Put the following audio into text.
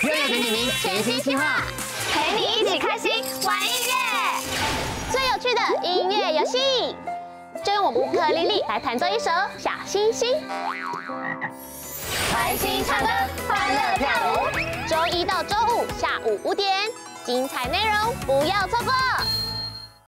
四月的黎明全新计划，陪你一起开心玩音乐，最有趣的音乐游戏，就用我们乌克丽丽来弹奏一首《小星星》，开心唱歌，欢乐跳舞，周一到周五下午五点，精彩内容不要错过。